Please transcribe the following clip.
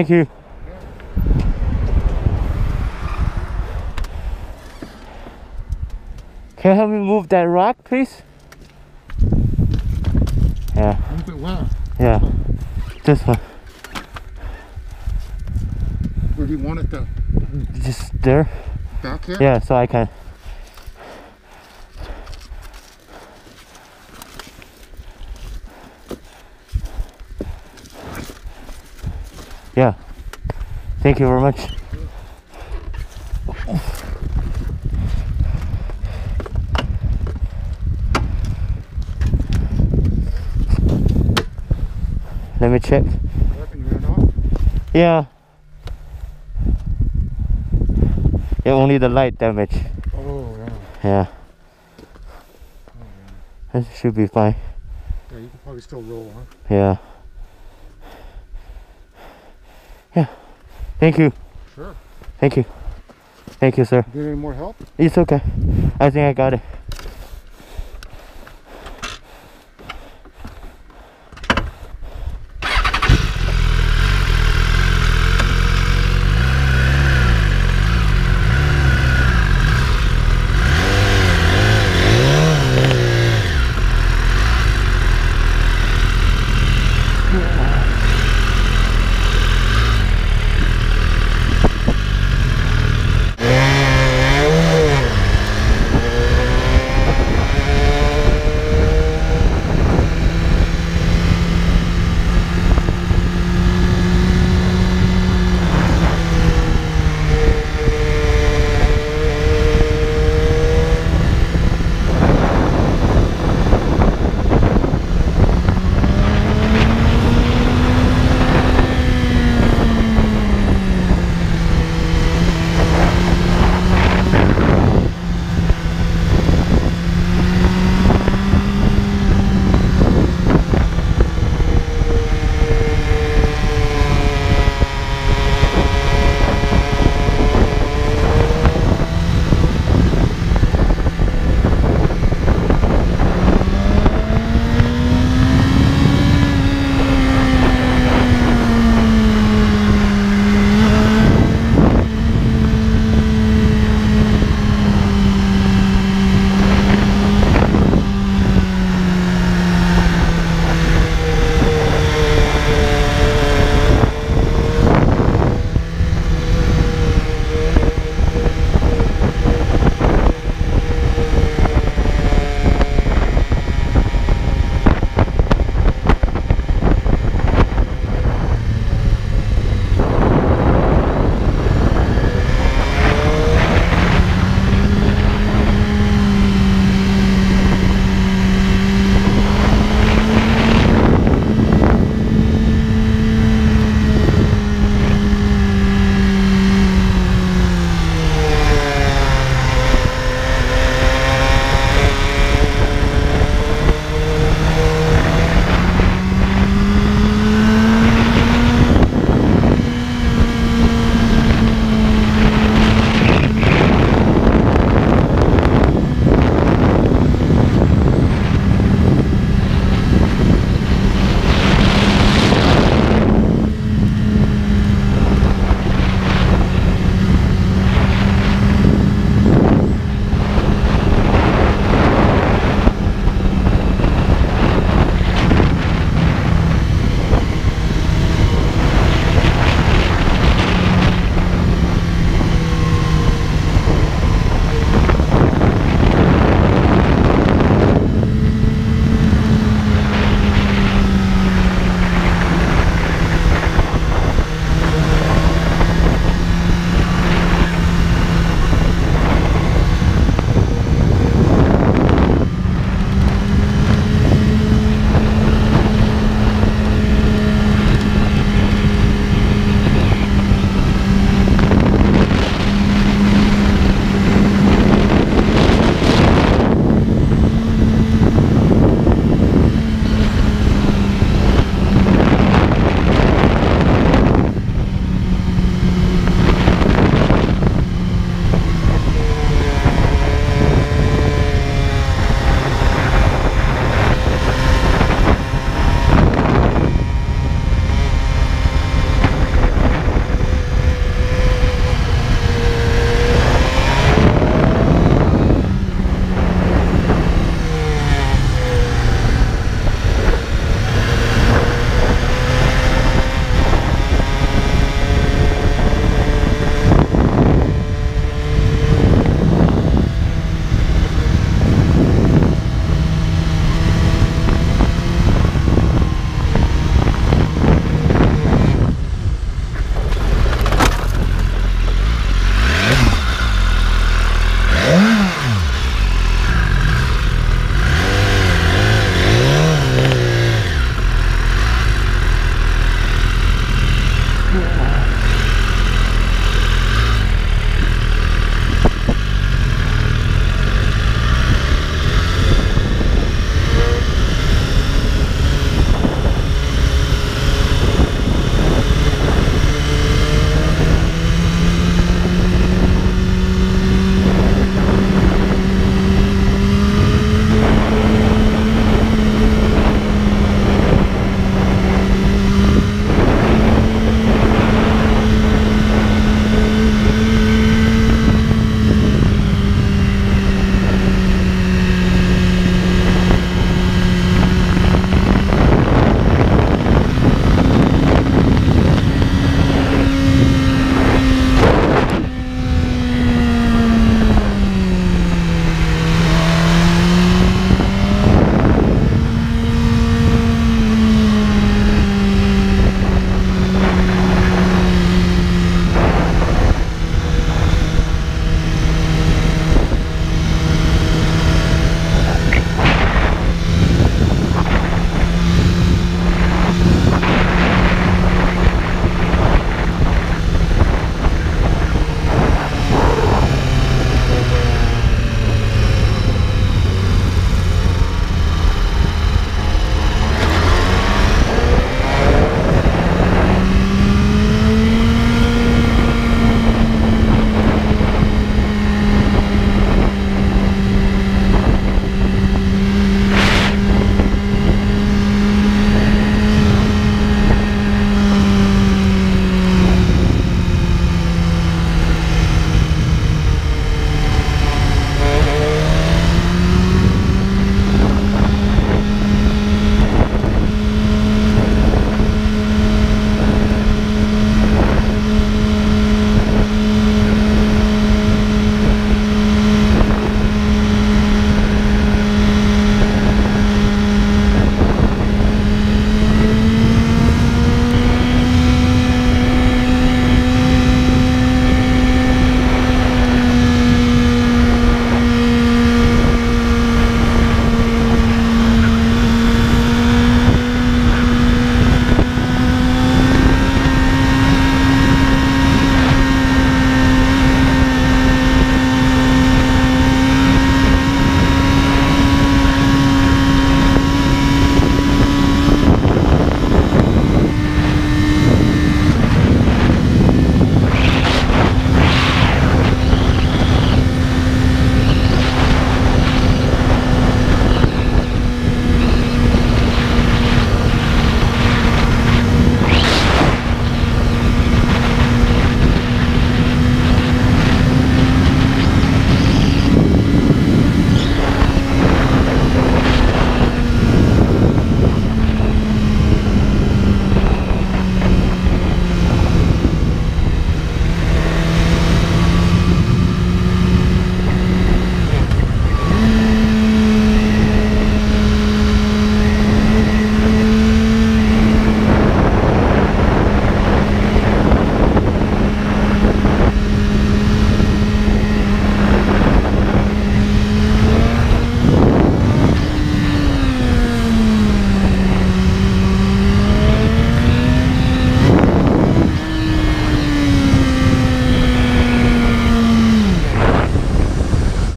Thank you. Can you help me move that rock, please? Yeah, Move it well. yeah. This one. Where do you want it though? Just there? Back here? Yeah, so I can. Yeah. Thank you very much. Let me check. Weapon ran off. Yeah. Yeah, only the light damage. Oh yeah. Oh, yeah. That should be fine. Yeah, you can probably still roll, huh? Yeah. Yeah. Thank you. Sure. Thank you. Thank you, sir. you Need any more help? It's okay. I think I got it.